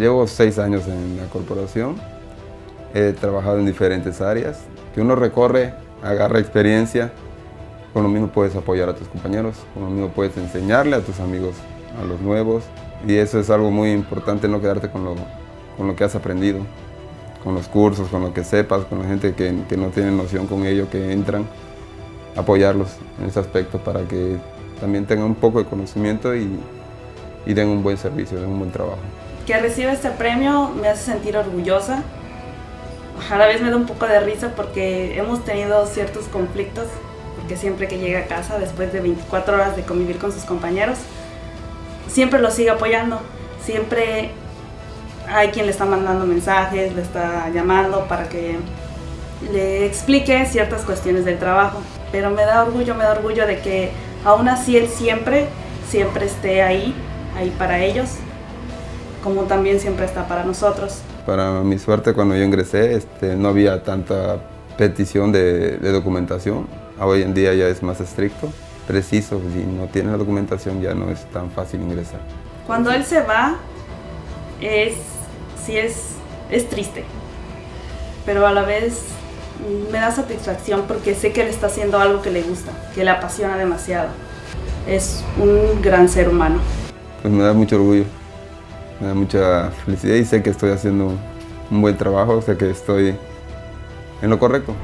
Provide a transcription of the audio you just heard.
Llevo seis años en la corporación. He trabajado en diferentes áreas. Que uno recorre, agarra experiencia. Con lo mismo puedes apoyar a tus compañeros, con lo mismo puedes enseñarle a tus amigos, a los nuevos. Y eso es algo muy importante, no quedarte con lo, con lo que has aprendido, con los cursos, con lo que sepas, con la gente que, que no tiene noción con ello, que entran, apoyarlos en ese aspecto para que también tengan un poco de conocimiento y, y den un buen servicio, den un buen trabajo. Que reciba este premio me hace sentir orgullosa. A la vez me da un poco de risa porque hemos tenido ciertos conflictos, porque siempre que llega a casa, después de 24 horas de convivir con sus compañeros, siempre lo sigue apoyando. Siempre hay quien le está mandando mensajes, le está llamando para que le explique ciertas cuestiones del trabajo. Pero me da orgullo, me da orgullo de que aún así él siempre, siempre esté ahí, ahí para ellos, como también siempre está para nosotros. Para mi suerte, cuando yo ingresé, este, no había tanta petición de, de, documentación. Hoy en día ya es más estricto, preciso. Si no tiene la documentación ya no es tan fácil ingresar. Cuando él se va, es, sí es, es triste, pero a la vez me da satisfacción porque sé que él está haciendo algo que le gusta, que le apasiona demasiado. Es un gran ser humano. Pues me da mucho orgullo, me da mucha felicidad y sé que estoy haciendo un buen trabajo, sé que estoy en lo correcto.